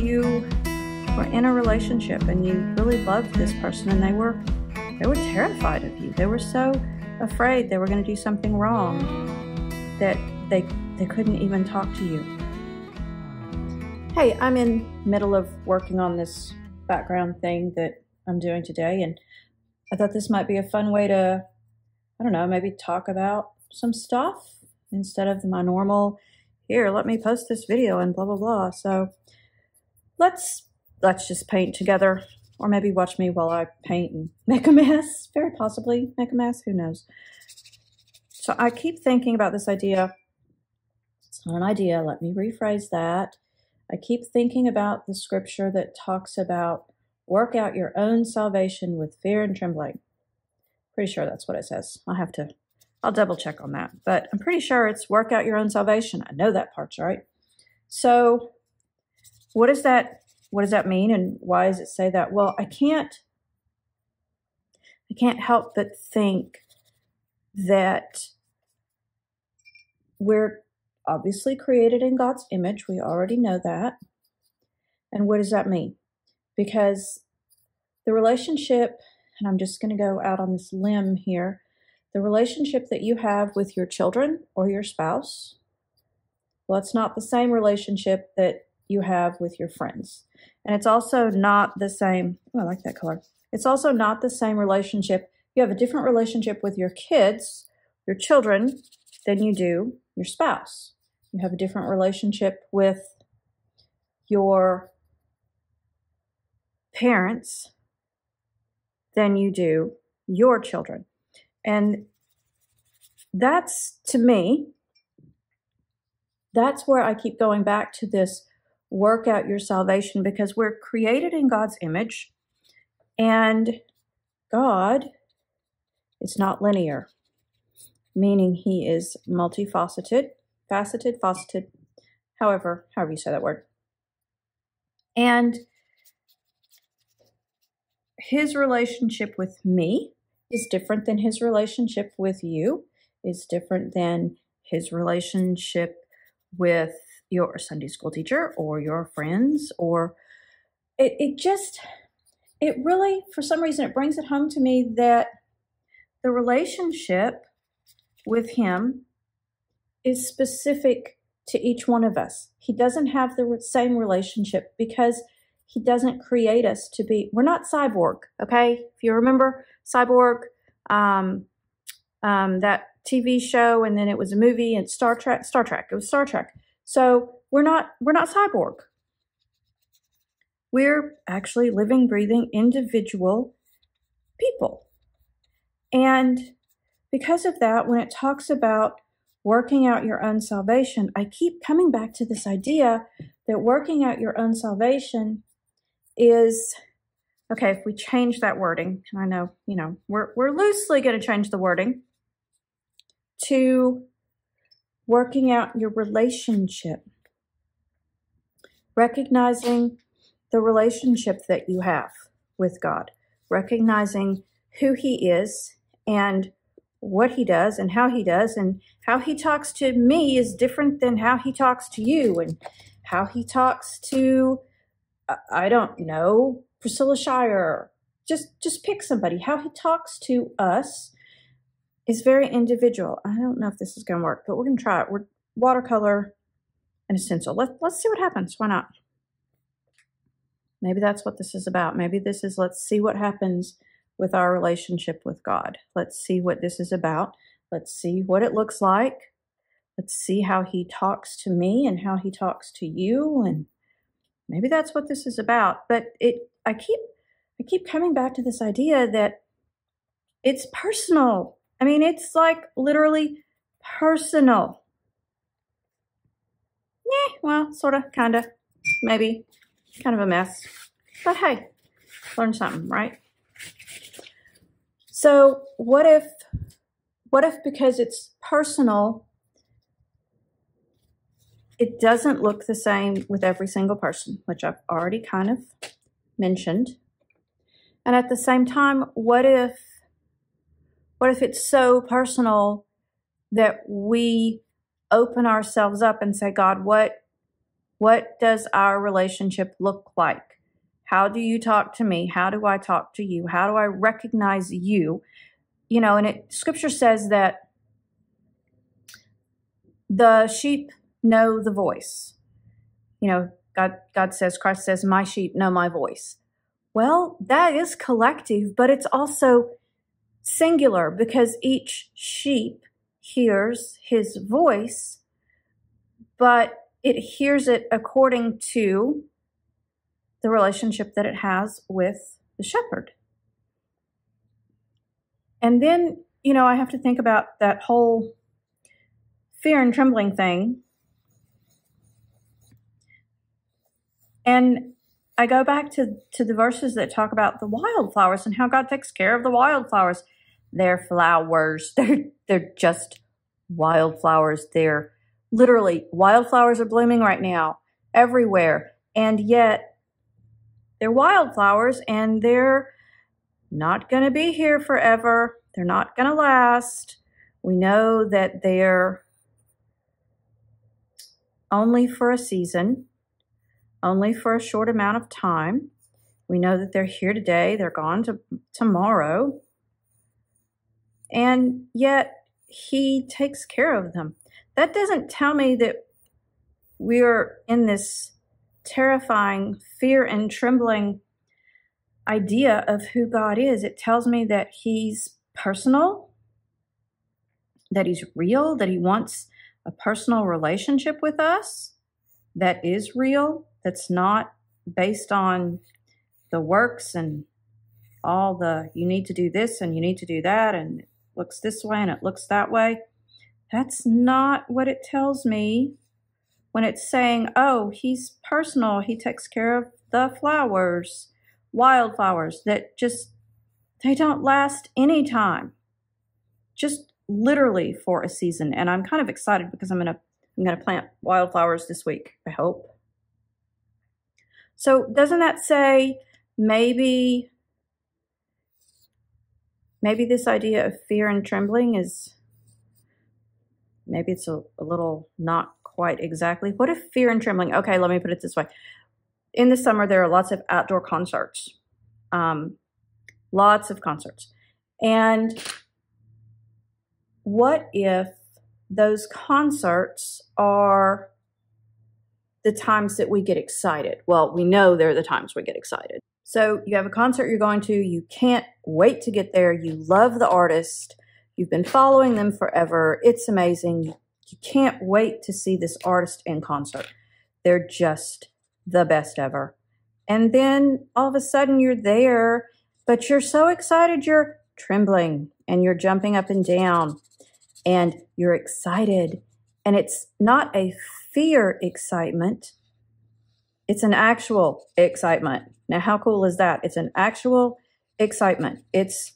you were in a relationship and you really loved this person and they were they were terrified of you. They were so afraid they were going to do something wrong that they they couldn't even talk to you. Hey, I'm in middle of working on this background thing that I'm doing today and I thought this might be a fun way to I don't know, maybe talk about some stuff instead of my normal here, let me post this video and blah blah blah. So let's let's just paint together or maybe watch me while I paint and make a mess, very possibly make a mess, who knows. So I keep thinking about this idea. It's not an idea, let me rephrase that. I keep thinking about the scripture that talks about work out your own salvation with fear and trembling. Pretty sure that's what it says. I'll have to, I'll double check on that. But I'm pretty sure it's work out your own salvation. I know that part's right. So what does that what does that mean and why does it say that? Well, I can't I can't help but think that we're obviously created in God's image. We already know that. And what does that mean? Because the relationship, and I'm just going to go out on this limb here, the relationship that you have with your children or your spouse, well, it's not the same relationship that you have with your friends. And it's also not the same, oh, I like that color. It's also not the same relationship. You have a different relationship with your kids, your children, than you do your spouse. You have a different relationship with your parents than you do your children. And that's to me, that's where I keep going back to this work out your salvation because we're created in God's image and God is not linear, meaning he is multifaceted, faceted, faceted, however, however you say that word. And his relationship with me is different than his relationship with you, is different than his relationship with your Sunday school teacher or your friends or it, it just it really for some reason it brings it home to me that the relationship with him is specific to each one of us. He doesn't have the same relationship because he doesn't create us to be we're not cyborg okay if you remember cyborg um, um, that tv show and then it was a movie and star trek star trek it was star trek so we're not we're not cyborg. We're actually living, breathing, individual people. And because of that, when it talks about working out your own salvation, I keep coming back to this idea that working out your own salvation is okay, if we change that wording, I know, you know, we're we're loosely going to change the wording to working out your relationship, recognizing the relationship that you have with God, recognizing who He is and what He does and how He does, and how He talks to me is different than how He talks to you, and how He talks to, uh, I don't know, Priscilla Shirer. Just, just pick somebody. How He talks to us is very individual. I don't know if this is going to work, but we're going to try it. We're watercolor and a stencil. Let, let's see what happens. Why not? Maybe that's what this is about. Maybe this is let's see what happens with our relationship with God. Let's see what this is about. Let's see what it looks like. Let's see how he talks to me and how he talks to you and maybe that's what this is about. But it I keep I keep coming back to this idea that it's personal. I mean, it's like literally personal. Yeah, well, sort of, kind of, maybe, kind of a mess. But hey, learn something, right? So what if, what if because it's personal, it doesn't look the same with every single person, which I've already kind of mentioned. And at the same time, what if what if it's so personal that we open ourselves up and say, God, what, What does our relationship look like? How do you talk to me? How do I talk to you? How do I recognize you? You know, and it scripture says that the sheep know the voice. You know, God God says Christ says my sheep know my voice. Well, that is collective, but it's also singular because each sheep hears his voice, but it hears it according to the relationship that it has with the shepherd. And then, you know, I have to think about that whole fear and trembling thing. And I go back to, to the verses that talk about the wildflowers and how God takes care of the wildflowers. They're flowers. They're they're just wildflowers. They're literally wildflowers are blooming right now everywhere. And yet they're wildflowers and they're not going to be here forever. They're not going to last. We know that they're only for a season, only for a short amount of time. We know that they're here today, they're gone to tomorrow. And yet he takes care of them. That doesn't tell me that we're in this terrifying fear and trembling idea of who God is. It tells me that He's personal, that He's real, that He wants a personal relationship with us that is real, that's not based on the works and all the you need to do this and you need to do that and looks this way and it looks that way. That's not what it tells me when it's saying, oh, he's personal, he takes care of the flowers, wildflowers that just, they don't last any time. Just literally for a season. And I'm kind of excited because I'm going to, I'm going to plant wildflowers this week, I hope. So doesn't that say maybe, maybe this idea of fear and trembling is, maybe it's a, a little not quite exactly. What if fear and trembling? Okay, let me put it this way. In the summer, there are lots of outdoor concerts, um, lots of concerts. And what if those concerts are the times that we get excited? Well, we know they're the times we get excited. So you have a concert you're going to, you can't wait to get there, you love the artist, you've been following them forever, it's amazing, you can't wait to see this artist in concert. They're just the best ever. And then all of a sudden you're there, but you're so excited you're trembling and you're jumping up and down and you're excited. And it's not a fear excitement, it's an actual excitement. Now, how cool is that? It's an actual excitement. It's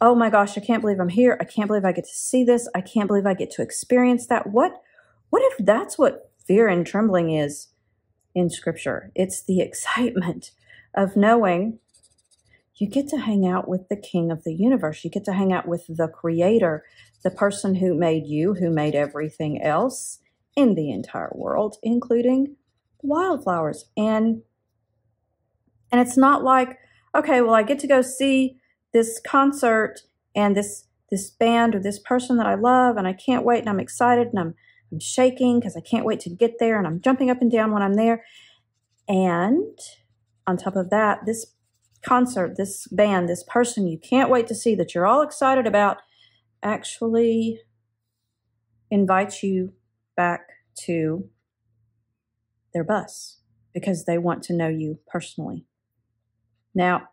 oh my gosh, I can't believe I'm here. I can't believe I get to see this. I can't believe I get to experience that. What what if that's what fear and trembling is in scripture? It's the excitement of knowing you get to hang out with the king of the universe. You get to hang out with the creator, the person who made you, who made everything else in the entire world, including wildflowers. And and it's not like, okay, well, I get to go see this concert and this this band or this person that I love and I can't wait and I'm excited and I'm I'm shaking because I can't wait to get there and I'm jumping up and down when I'm there. And on top of that, this concert, this band, this person you can't wait to see that you're all excited about actually invites you back to their bus because they want to know you personally. Now,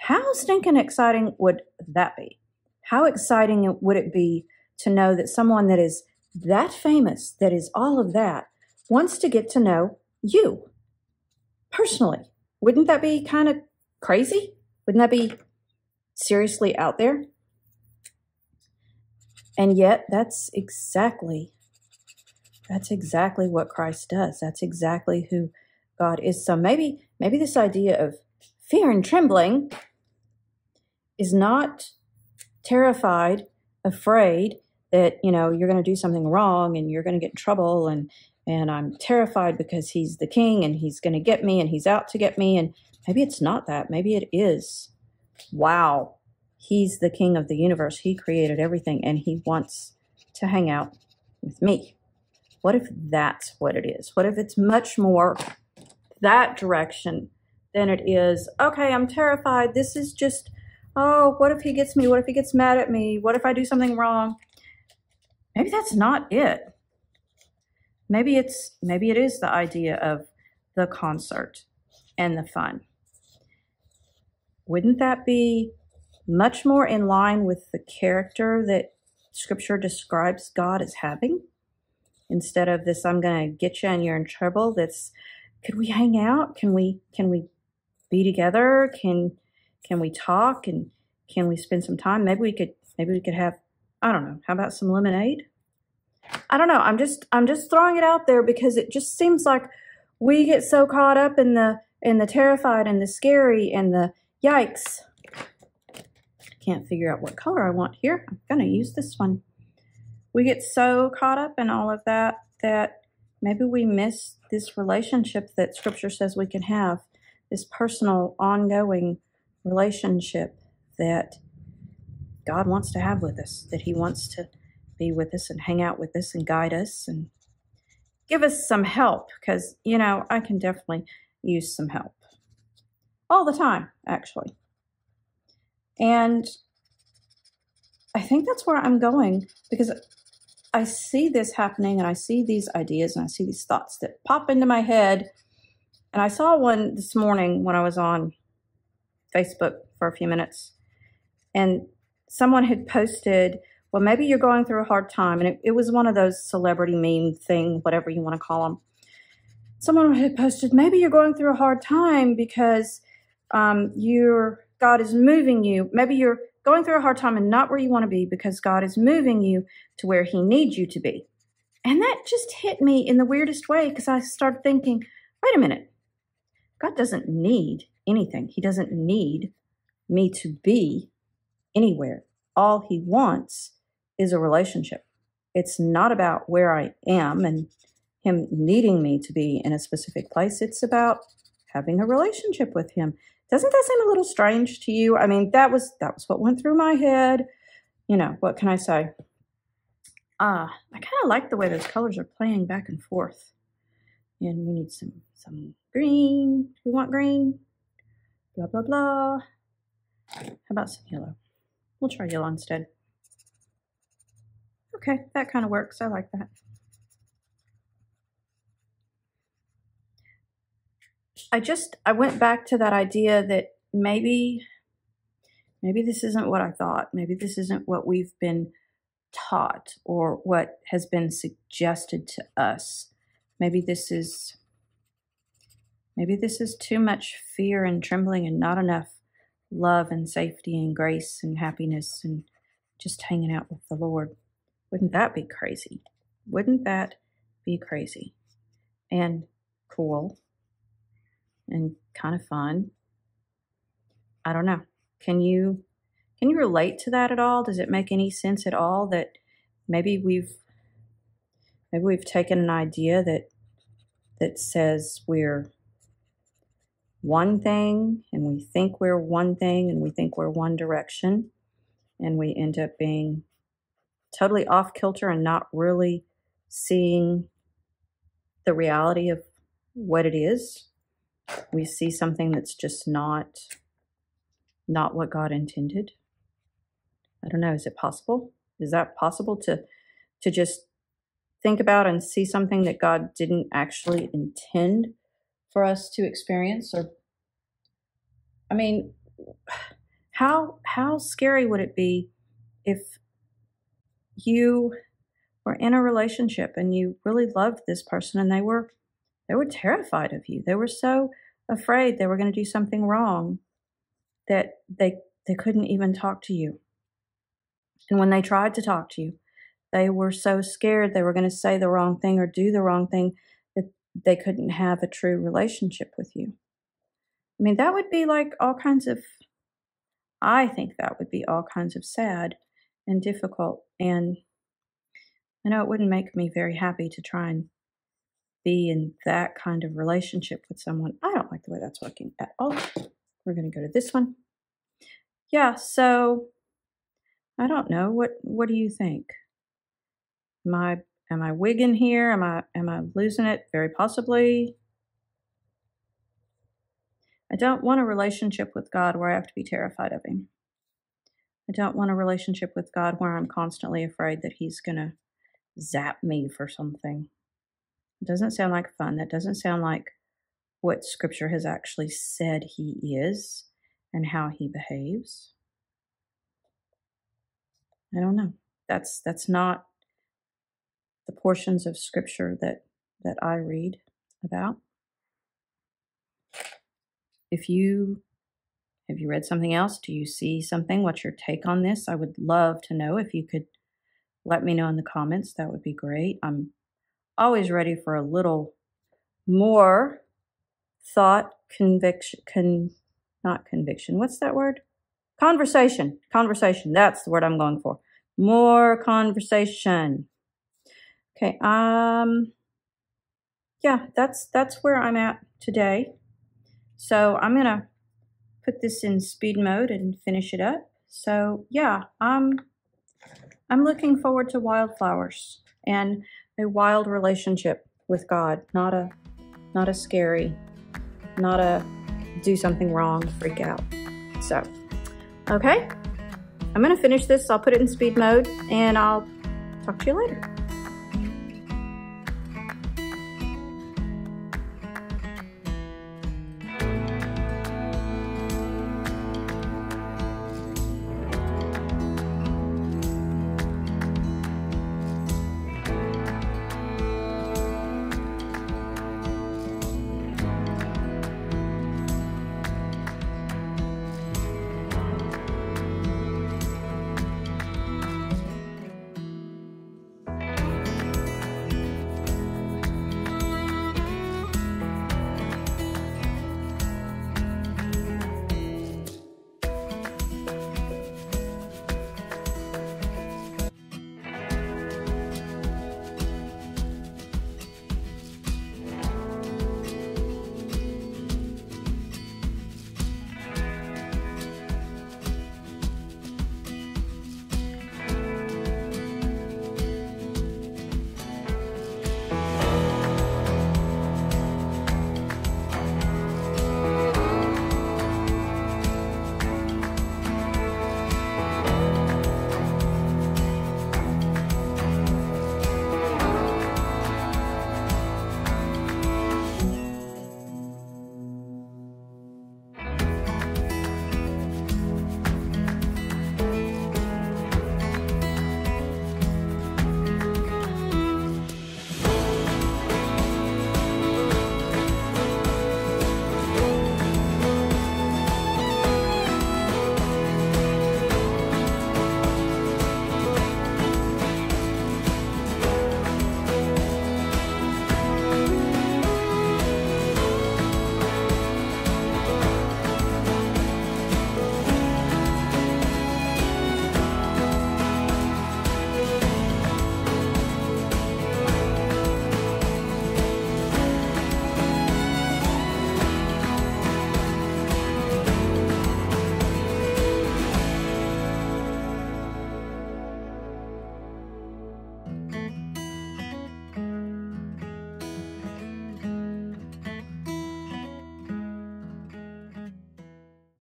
how stinking exciting would that be? How exciting would it be to know that someone that is that famous, that is all of that, wants to get to know you personally? Wouldn't that be kind of crazy? Wouldn't that be seriously out there? And yet, that's exactly that's exactly what Christ does. That's exactly who God is. So maybe maybe this idea of fear and trembling is not terrified, afraid that, you know, you're going to do something wrong and you're going to get in trouble and and I'm terrified because he's the king and he's going to get me and he's out to get me. And maybe it's not that. Maybe it is. Wow. He's the king of the universe. He created everything and he wants to hang out with me. What if that's what it is? What if it's much more that direction than it is, okay, I'm terrified. This is just, oh, what if he gets me? What if he gets mad at me? What if I do something wrong? Maybe that's not it. Maybe it's maybe it is the idea of the concert and the fun. Wouldn't that be much more in line with the character that scripture describes God as having? Instead of this, I'm going to get you and you're in trouble. That's, could we hang out? Can we, can we be together? Can, can we talk and can we spend some time? Maybe we could, maybe we could have, I don't know, how about some lemonade? I don't know. I'm just I'm just throwing it out there because it just seems like we get so caught up in the in the terrified and the scary and the yikes. Can't figure out what color I want here. I'm going to use this one. We get so caught up in all of that that maybe we miss this relationship that scripture says we can have, this personal ongoing relationship that God wants to have with us, that he wants to be with us and hang out with us and guide us and give us some help because, you know, I can definitely use some help all the time, actually. And I think that's where I'm going because I see this happening and I see these ideas and I see these thoughts that pop into my head. And I saw one this morning when I was on Facebook for a few minutes. And someone had posted well, maybe you're going through a hard time. And it, it was one of those celebrity meme thing, whatever you want to call them. Someone had posted, maybe you're going through a hard time because um, your God is moving you. Maybe you're going through a hard time and not where you want to be because God is moving you to where He needs you to be. And that just hit me in the weirdest way because I started thinking, wait a minute. God doesn't need anything. He doesn't need me to be anywhere. All He wants is a relationship. It's not about where I am and him needing me to be in a specific place. It's about having a relationship with him. Doesn't that seem a little strange to you? I mean, that was that was what went through my head. You know, what can I say? Uh, I kind of like the way those colors are playing back and forth. And we need some some green. We want green. Blah blah blah. How about some yellow? We'll try yellow instead. Okay, that kind of works. I like that. I just, I went back to that idea that maybe, maybe this isn't what I thought. Maybe this isn't what we've been taught or what has been suggested to us. Maybe this is, maybe this is too much fear and trembling and not enough love and safety and grace and happiness and just hanging out with the Lord. Wouldn't that be crazy? Wouldn't that be crazy? And cool and kind of fun. I don't know. Can you can you relate to that at all? Does it make any sense at all that maybe we've maybe we've taken an idea that that says we're one thing and we think we're one thing and we think we're one direction and we end up being totally off kilter and not really seeing the reality of what it is. We see something that's just not not what God intended. I don't know, is it possible? Is that possible to to just think about and see something that God didn't actually intend for us to experience or I mean how how scary would it be if you were in a relationship and you really loved this person and they were they were terrified of you. They were so afraid they were going to do something wrong that they they couldn't even talk to you. And when they tried to talk to you, they were so scared they were going to say the wrong thing or do the wrong thing they couldn't have a true relationship with you. I mean, that would be like all kinds of I think that would be all kinds of sad and difficult. And I know it wouldn't make me very happy to try and be in that kind of relationship with someone. I don't like the way that's working at all. We're going to go to this one. Yeah, so I don't know. What what do you think? I am I wigging here? Am I am I losing it? Very possibly. I don't want a relationship with God where I have to be terrified of him. I don't want a relationship with God where I'm constantly afraid that he's going to zap me for something. It doesn't sound like fun. That doesn't sound like what scripture has actually said he is and how he behaves. I don't know. That's that's not the portions of scripture that that I read about. If you have you read something else? Do you see something? What's your take on this? I would love to know if you could let me know in the comments. That would be great. I'm always ready for a little more thought, conviction, con, not conviction. What's that word? Conversation. Conversation. That's the word I'm going for. More conversation. Okay. Um. Yeah, that's that's where I'm at today. So I'm gonna put this in speed mode and finish it up. So yeah, I'm I'm looking forward to wildflowers and a wild relationship with God, not a not a scary, not a do something wrong, freak out. So, okay. I'm going to finish this. I'll put it in speed mode and I'll talk to you later.